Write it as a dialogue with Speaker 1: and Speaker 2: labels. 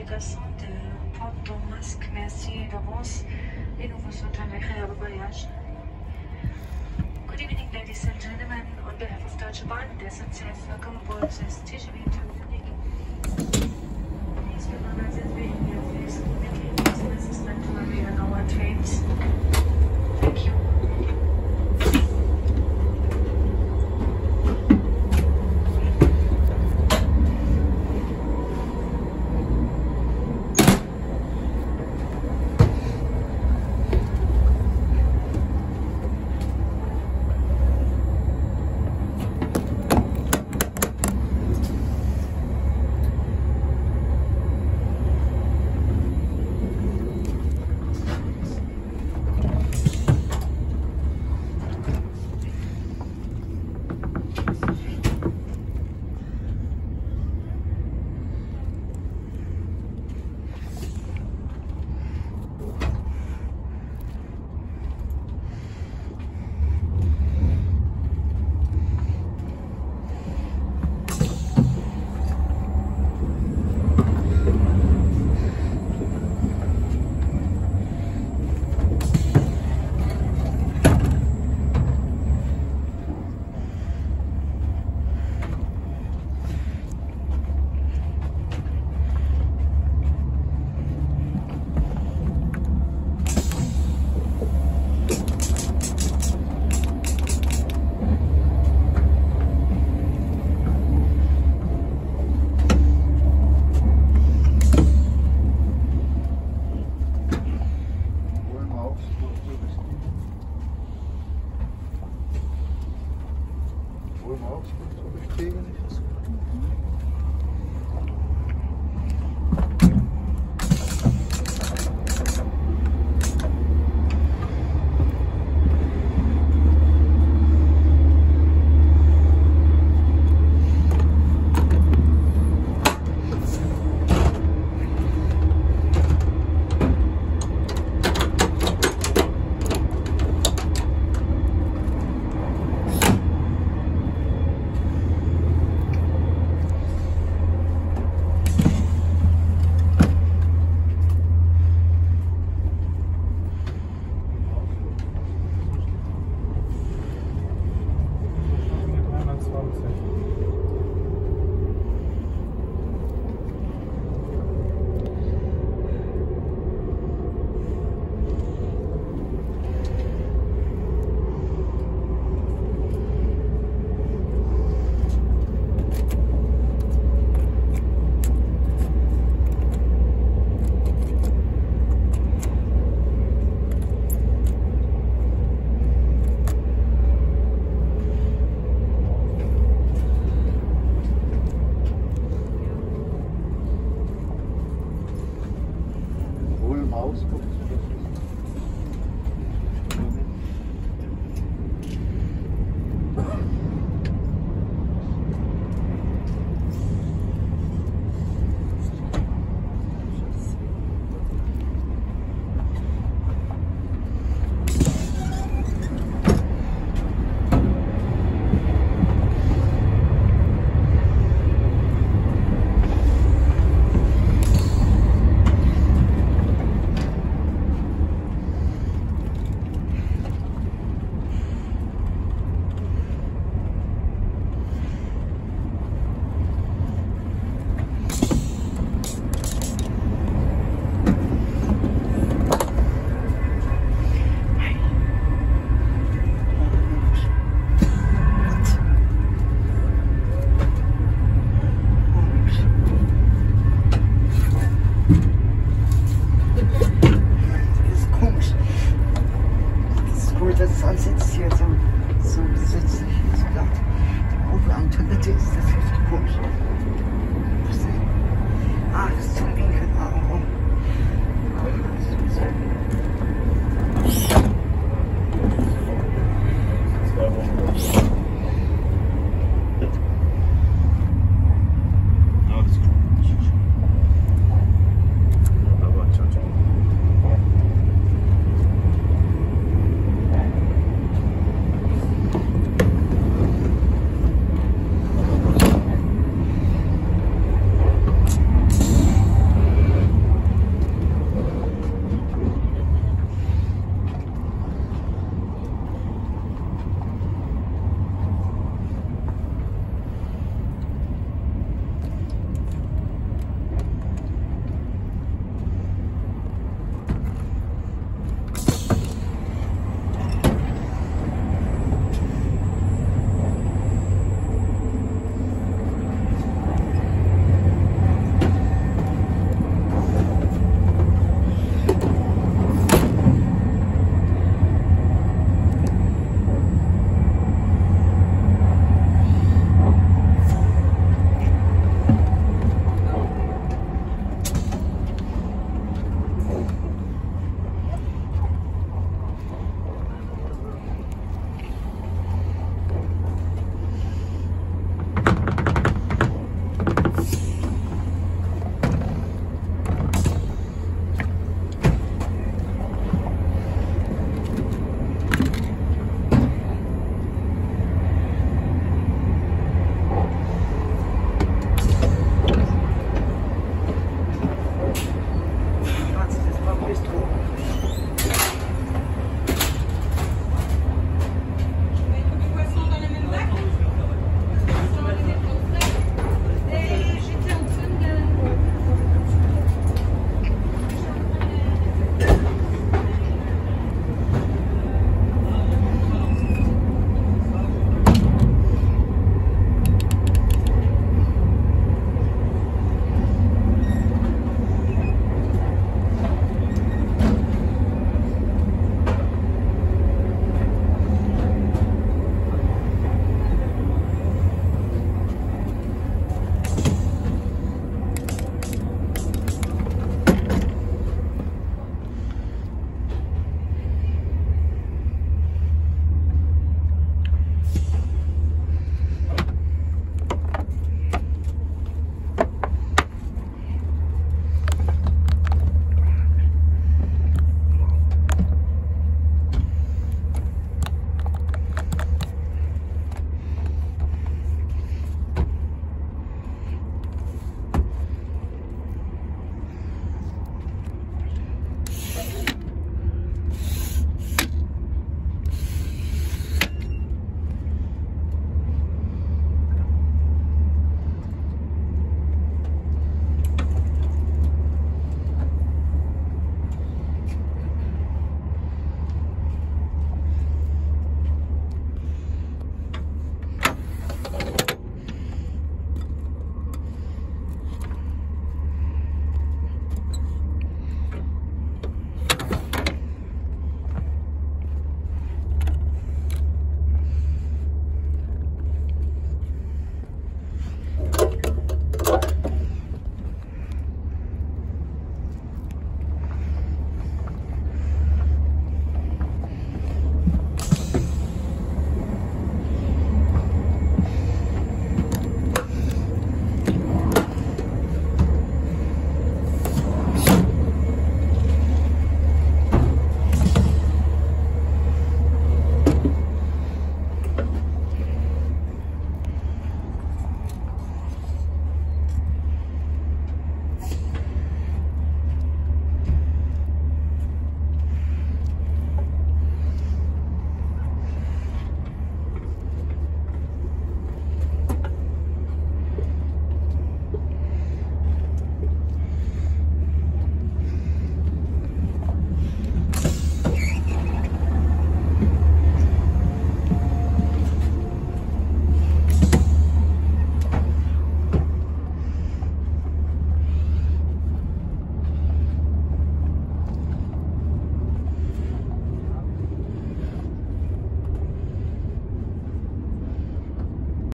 Speaker 1: l'application de port de masque. Merci d'avance et nous vous souhaitons un agréable voyage. Good evening, ladies and gentlemen. On behalf of Deutsche Bahn, der Sozial welcome aboard this TGV Munich. Please remember that we in your face communicate is meant to our trains. Thank you.
Speaker 2: Schicksal sitzt hier so, so sitzt hier so glatt. Die Kurve an ist das richtig komisch.